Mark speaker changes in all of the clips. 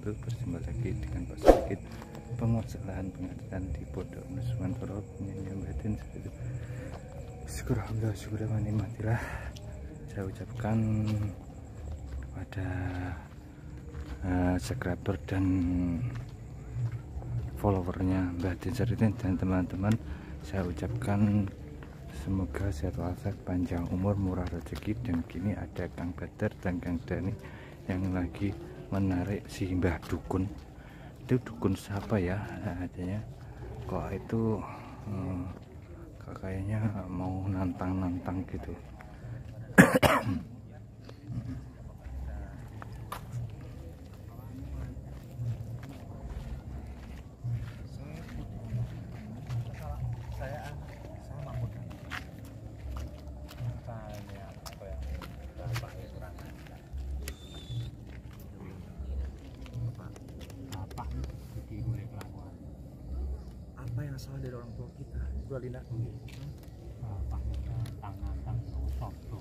Speaker 1: wabarakatuh Berjumpa lagi dengan Pak Sedikit Penguasa lahan pengadilan di Pondok Nusuman Poro Penyanyi Batin Syukur Alhamdulillah Syukur matilah Saya ucapkan kepada uh, subscriber dan followernya Mbak Din Saritin dan teman-teman saya ucapkan semoga sehat walafiat panjang umur murah rezeki dan kini ada Kang Badar dan Kang Dani yang lagi menarik si Mbah Dukun. Itu dukun siapa ya? Adanya kok itu hmm, kayaknya mau nantang-nantang gitu
Speaker 2: apa yang salah dari orang tua kita. Bu Alinda
Speaker 3: Bapak nantang sopo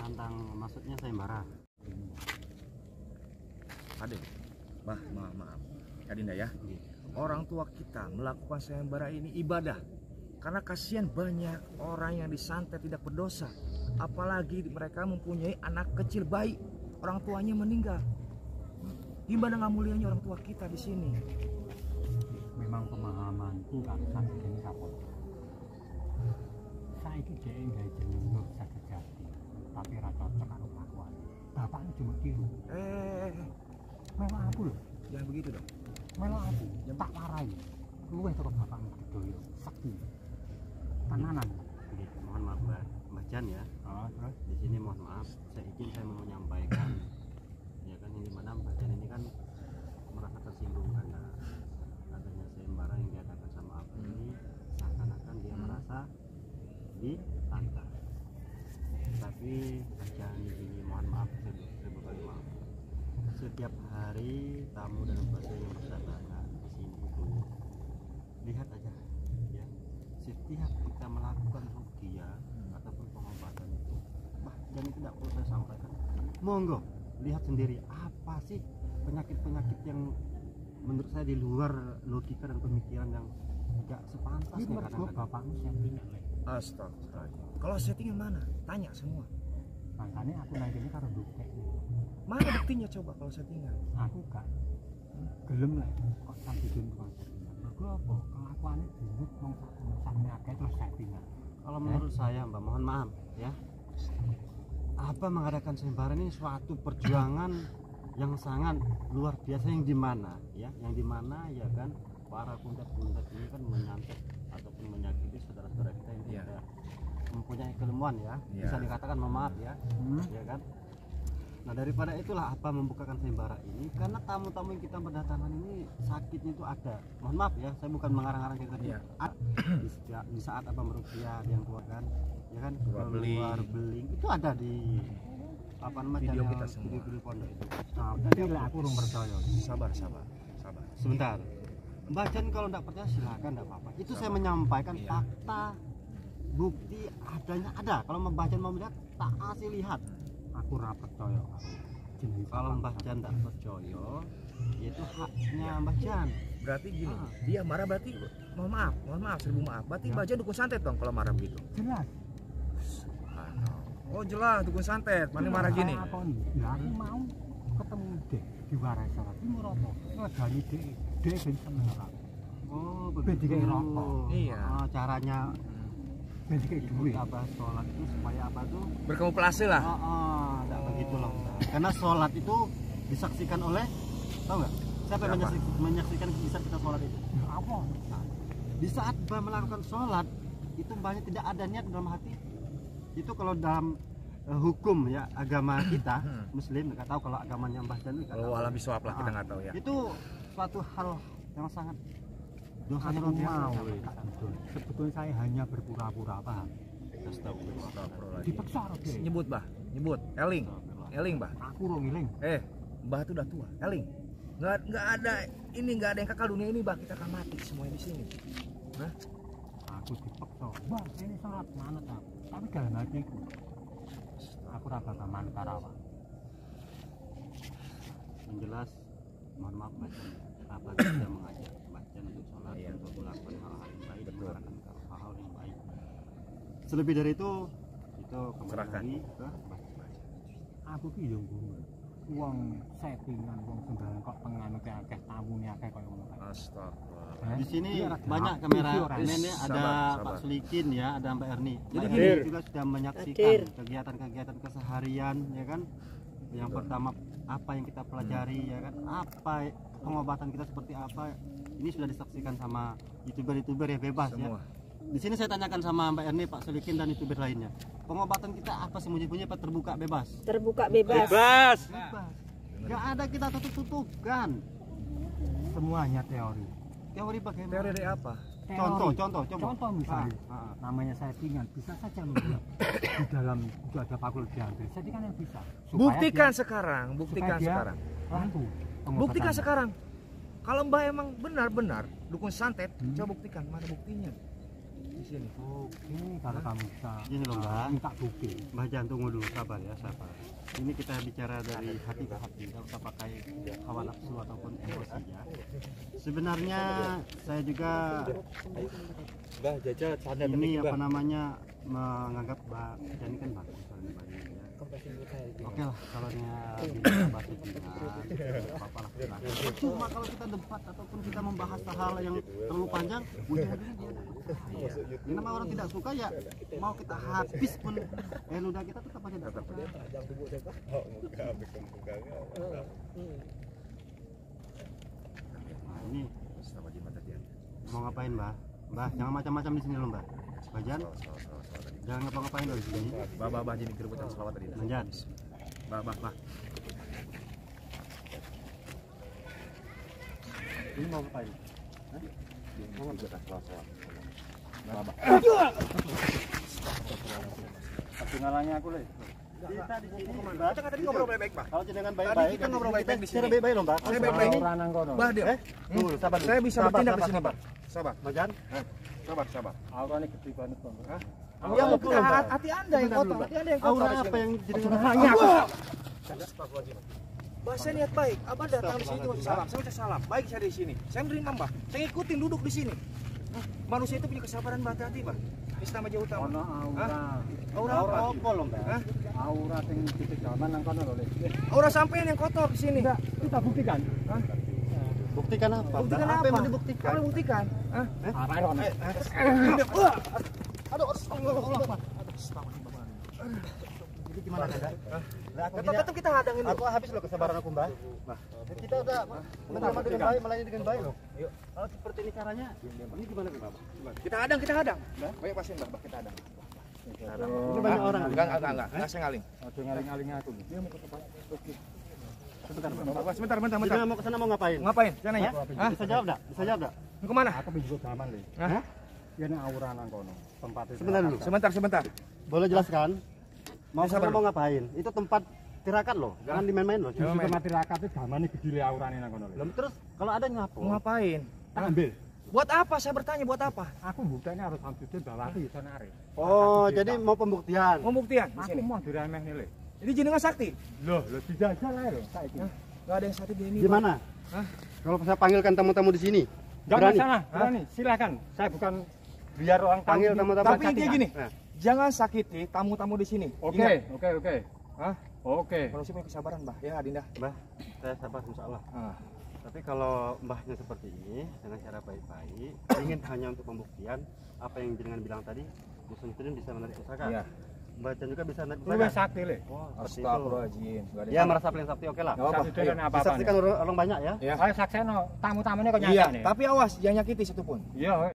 Speaker 3: nantang maksudnya sayembara.
Speaker 2: Ade Bah, maaf maaf Adinda ya. Orang tua kita melakukan sayembara ini ibadah. Karena kasihan banyak orang yang disantet tidak berdosa. Apalagi mereka mempunyai anak kecil bayi orang tuanya meninggal. Gimana nggak mulianya orang tua kita di sini
Speaker 3: memang pemahamanku kan sakit ini kapot saya itu jadi nggak jeneng nur sakit jati tapi rata cocok karo kelakuan bapaknya cuma tiru
Speaker 2: eh.
Speaker 3: Memang aku loh
Speaker 2: jangan begitu dong.
Speaker 3: Memang aku yang tak warai. Luweh terus bapakmu gedoyo sakti tananan
Speaker 4: Gitu, mohon maaf Mbak, Mbak Jan ya.
Speaker 3: oh, terus?
Speaker 4: Di sini mohon maaf, saya izin saya mau menyampaikan ya kan yang di mana Mbak Jan ini kan merasa tersinggung karena adanya sayembara yang diadakan sama aku ini seakan-akan dia merasa ditantang. Tapi Mbak Jan di sini mohon maaf seribu, seribu kali maaf. Setiap hari tamu dan pasien yang berdatangan di sini itu lihat aja ya setiap kita melakukan rukia ataupun pengobatan itu bahkan itu tidak perlu saya sampaikan monggo lihat sendiri. Apa sih penyakit-penyakit yang menurut saya di luar logika dan pemikiran yang
Speaker 3: ini
Speaker 4: sepantasnya kadang-kadang?
Speaker 3: bapakmu settingan
Speaker 2: Astaga. Kalau settingan mana? Tanya semua.
Speaker 3: Makanya aku naik ini karo bukti
Speaker 2: mana buktinya coba kalau settingan?
Speaker 3: Aku gak gelem lah kok sampai dun tukang settingan? Mergo apa? Kelakuannya buruk wong sak terus settingan.
Speaker 4: Kalau menurut saya mbak mohon maaf ya apa mengadakan sayembara ini suatu perjuangan yang sangat luar biasa yang di mana ya yang di mana ya kan para pundak-pundak ini kan menyantet ataupun menyakiti saudara-saudara kita yang
Speaker 2: Iya.
Speaker 4: tidak mempunyai keilmuan ya
Speaker 2: Iya.
Speaker 4: bisa dikatakan mohon maaf ya
Speaker 3: hmm?
Speaker 4: ya kan nah daripada itulah apa membukakan sayembara ini? Karena tamu-tamu yang kita berdatangan ini sakitnya itu ada. Mohon maaf ya saya bukan mengarang-arang kayak tadi.
Speaker 2: Iya.
Speaker 4: A- di, setiap- di saat apa merupiah yang keluarkan ya kan?
Speaker 2: Keluar beling.
Speaker 4: keluar beling. Itu ada di apa namanya
Speaker 2: Video kita semua.
Speaker 4: video-video pondok itu.
Speaker 3: Tapi lah aku belum percaya.
Speaker 2: Sabar sabar sabar.
Speaker 4: Sebentar. Mbak Jan kalau tidak percaya silakan tidak apa-apa. Itu saya menyampaikan
Speaker 2: Iya.
Speaker 4: fakta bukti adanya ada. Kalau Mbak Jan mau melihat tak kasih lihat
Speaker 3: aku ora percaya
Speaker 4: kalau Mbah Jan tidak percaya itu haknya Mbah Jan.
Speaker 2: Berarti gini
Speaker 4: Ah.
Speaker 2: dia marah berarti mohon maaf mohon maaf seribu maaf. Berarti
Speaker 3: Ya.
Speaker 2: baja dukun santet dong kalau marah begitu?
Speaker 3: Jelas.
Speaker 2: Oh jelas dukun santet. Mana marah gini?
Speaker 3: Apa nih ya aku mau ketemu dek di warai sarat ini apa? Ngedani dek. Dek ben seneng aku
Speaker 4: oh
Speaker 3: rokok.
Speaker 2: Iya.
Speaker 4: Ah, caranya
Speaker 3: duit
Speaker 4: apa sholat itu supaya apa tuh
Speaker 2: berkamuflase lah
Speaker 4: oh, oh tidak begitu loh karena sholat itu disaksikan oleh tahu nggak siapa yang
Speaker 2: Siapa?
Speaker 4: menyaksikan, menyaksikan bisa kita sholat itu
Speaker 3: ya apa
Speaker 4: di saat melakukan sholat itu mbahnya tidak ada niat dalam hati itu kalau dalam eh, hukum ya agama kita
Speaker 2: Hmm.
Speaker 4: muslim nggak tahu kalau agamanya mbah dan nggak
Speaker 2: kalau
Speaker 4: tahu.
Speaker 2: alam biswab lah kita
Speaker 4: Ah.
Speaker 2: nggak tahu ya
Speaker 4: itu suatu hal yang sangat biasa
Speaker 3: mau betul. Sebetulnya saya hanya berpura-pura paham dipaksa
Speaker 2: nyebut bah nyebut. Eling. Eling bah
Speaker 3: aku ro ngiling
Speaker 2: eh mbah tuh udah tua. Eling. Nggak nggak ada ini nggak ada yang kekal dunia ini bah kita akan mati semuanya di sini.
Speaker 3: Aku dipaksa. Wah ini salat manut tapi dalam hatiku aku manut karo awak
Speaker 4: yang jelas mohon maaf Jan abah sudah mengajak Jan untuk sholat
Speaker 2: Iya.
Speaker 4: untuk melakukan hal-hal yang baik
Speaker 2: Betul.
Speaker 4: melakukan hal-hal yang baik selebih dari itu itu kembali
Speaker 2: Serahkan.
Speaker 4: lagi ke
Speaker 3: aku ki yo wong settingan wong sembarang kok penganut akeh tamune akeh koyo ngono.
Speaker 2: Astagfirullah.
Speaker 4: Di sini
Speaker 3: iya,
Speaker 4: banyak kamera
Speaker 3: Iya, orang.
Speaker 4: ini
Speaker 2: Sabar,
Speaker 4: ada. Pak Sulikin ya ada Mbak Erni
Speaker 2: Jadi gini.
Speaker 4: Juga sudah menyaksikan kegiatan-kegiatan keseharian ya kan yang pertama apa yang kita pelajari ya kan? Apa pengobatan kita seperti apa? Ini sudah disaksikan sama youtuber-youtuber ya bebas ya.
Speaker 2: Semua.
Speaker 4: di sini saya tanyakan sama Mbak Erni Pak Sulikin dan youtuber lainnya. Pengobatan kita apa sembunyi-sembunyi apa terbuka bebas?
Speaker 5: Terbuka bebas.
Speaker 4: bebas. Nggak ada kita tutup-tutupkan
Speaker 3: semuanya teori.
Speaker 4: Teori bagaimana?
Speaker 2: Teori dari apa?
Speaker 4: Contoh contoh coba
Speaker 3: contoh misalnya
Speaker 4: Ah, ah.
Speaker 3: namanya settingan bisa saja membuat di dalam itu ada pakul diambil settingan yang bisa Supaya
Speaker 2: Buktikan
Speaker 3: dia
Speaker 2: sekarang, buktikan sekarang.
Speaker 3: laku
Speaker 2: Buktikan sekarang. Kalau Mbak emang benar-benar dukun santet,
Speaker 3: Hmm.
Speaker 2: coba buktikan mana buktinya. Di sini.
Speaker 3: kalau kamu bisa
Speaker 4: Gini loh, Mbak.
Speaker 3: minta bukti
Speaker 4: Mbah Jan tunggu dulu sabar ya sabar. Ini kita bicara dari hati ke hati, nggak usah pakai hawa nafsu ataupun emosi ya. Sebenarnya saya juga ini apa namanya menganggap Mbak ini kan bagus soalnya bayi ya. Oke lah kalau dia bahasa Cina, apa-apa lah. Cuma kalau kita debat ataupun kita membahas hal yang terlalu panjang, ujung-ujungnya dia. Ini nama orang tidak suka ya mau kita habis pun eh ludah kita tetap aja dapat. Nah, ini
Speaker 2: di
Speaker 4: mau ngapain mbah? Mbah jangan macam-macam di sini loh mbah. Mbah Jan,
Speaker 2: Salah, salah, salah, salah tadi.
Speaker 4: jangan ngapa-ngapain loh di sini.
Speaker 2: Bah, bah, bah, jadi kerebutan selawat tadi.
Speaker 4: Mbah Jan,
Speaker 2: Bah, bah, bah.
Speaker 4: ini mau ngapain?
Speaker 2: Mau selawat, selawat.
Speaker 4: Pasti ngalangnya aku leh. Kita di sini.
Speaker 2: Kita tadi ngobrol baik-baik, Pak.
Speaker 4: Kalau jenengan
Speaker 2: Tadi
Speaker 4: baik-baik,
Speaker 2: kita ngobrol baik-baik di sini.
Speaker 4: baik-baik loh mbah.
Speaker 2: Saya baik-baik.
Speaker 3: orang nang kono
Speaker 2: Bah, dia.
Speaker 4: Eh, tunggu, sabar.
Speaker 2: Saya bisa bertindak di
Speaker 4: sabar,
Speaker 2: sini. Pak. Sabar.
Speaker 4: Mbah Jan,
Speaker 2: Sabar, sabar.
Speaker 3: aurane gede banget kok
Speaker 2: Hah?
Speaker 4: Iya,
Speaker 2: Ya,
Speaker 4: betul, Mbak.
Speaker 2: hati Anda yang kotor, hati Anda yang
Speaker 4: aura
Speaker 2: kotor.
Speaker 4: apa yang jenengan
Speaker 3: hanya aku
Speaker 2: Bah, saya niat baik. Abah datang di sini cuma salam. Saya ucap salam. Baik saya di sini. Saya menerima, Mbah. Saya ikutin duduk di sini. Hah? Manusia itu punya kesabaran, Mbah. Hati-hati, Mbah. Ini nama jauh utama.
Speaker 3: ono aura
Speaker 2: Aura
Speaker 4: Aura
Speaker 2: apa?
Speaker 4: apa loh mbah?
Speaker 2: Hah?
Speaker 3: aura sing ditegaman nang kono lho Le.
Speaker 2: Aura sampean yang kotor di sini.
Speaker 3: Enggak, kita buktikan.
Speaker 4: Buktikan apa?
Speaker 2: Buktikan apa?
Speaker 4: yang mau dibuktikan?
Speaker 2: Apa buktikan? Hah?
Speaker 3: Apa ya, ono?
Speaker 4: Aduh, astagfirullah. Jadi gimana Kak? Lah aku
Speaker 2: Tetap tetap kita hadangin dulu.
Speaker 4: aku habis loh kesabaran aku, Mbah. Mbah, kita udah menerima dengan baik, melayani dengan baik loh.
Speaker 2: Yuk.
Speaker 4: Kalau seperti ini caranya, ini gimana Mbah?
Speaker 2: Kita hadang, kita hadang. Banyak pasien, Mbah. Mbah, Kita hadang.
Speaker 4: Ini banyak orang.
Speaker 2: Enggak, enggak, enggak, enggak. Saya ngaling.
Speaker 3: Aduh ngaling-ngaling aku. lho.
Speaker 2: Sebentar, sebentar, sebentar, sebentar.
Speaker 4: Mau ke sana mau ngapain?
Speaker 2: Ngapain? Saya nanya. Hah?
Speaker 4: Bisa jawab enggak? Bisa jawab enggak?
Speaker 2: Mau ke mana?
Speaker 3: Aku pengen juga gaman Le.
Speaker 2: Hah?
Speaker 3: Ini aura nang kono. Tempat itu.
Speaker 4: Sebentar dulu.
Speaker 2: Sebentar, sebentar.
Speaker 4: Boleh jelaskan? Mau
Speaker 2: Ya, sabar
Speaker 4: ke sana mau ngapain? Itu tempat tirakat loh, jangan dimain-main loh.
Speaker 3: Justru mati rakat itu gamane gede le aurane nang kono.
Speaker 4: Belum terus kalau ada ngapo?
Speaker 2: Mau ngapain?
Speaker 3: Tak ambil.
Speaker 2: Buat apa? Saya bertanya buat apa?
Speaker 3: Aku buktinya harus aku bisa narik.
Speaker 4: Oh, jadi mau pembuktian.
Speaker 2: Mau buktian di
Speaker 3: Aku mau diremeh nih le.
Speaker 2: Ini jenengan sakti.
Speaker 3: Loh, lo dijajal ae lho saiki.
Speaker 2: Enggak ada yang sakti di ini.
Speaker 4: Gimana?
Speaker 2: Hah?
Speaker 4: Kalau saya panggilkan tamu-tamu di sini,
Speaker 3: Enggak
Speaker 4: Berani?
Speaker 3: masalah, berani. Silakan. Saya bukan biar orang
Speaker 4: panggil tamu-tamu.
Speaker 2: Tapi intinya gini.
Speaker 4: Nah,
Speaker 2: Jangan sakiti tamu-tamu di sini.
Speaker 3: Oke,
Speaker 2: Ingat,
Speaker 3: oke, oke.
Speaker 2: Hah?
Speaker 3: Oke.
Speaker 2: Manusia punya kesabaran, Mbah. Ya, Adinda.
Speaker 4: Mbah, saya sabar insya Allah.
Speaker 2: Ah.
Speaker 4: Tapi kalau mbahnya seperti ini dengan cara baik-baik, ingin hanya untuk pembuktian apa yang jenengan bilang tadi, Muslim bisa menarik pusaka.
Speaker 2: Iya.
Speaker 4: Jan juga bisa
Speaker 3: Lu wis
Speaker 4: pusaka.
Speaker 3: sakti le.
Speaker 4: Oh.
Speaker 2: Astagfirullahaladzim.
Speaker 4: Ya merasa paling sakti oke lah.
Speaker 2: Apa-apa.
Speaker 3: Sakti apa-apa.
Speaker 4: Disaksikan orang, orang banyak ya.
Speaker 2: Ya.
Speaker 3: Ayo sakseno tamu-tamunya kok
Speaker 2: Iya,
Speaker 3: nyata nih.
Speaker 2: tapi awas jangan nyakiti satupun.
Speaker 3: Iya.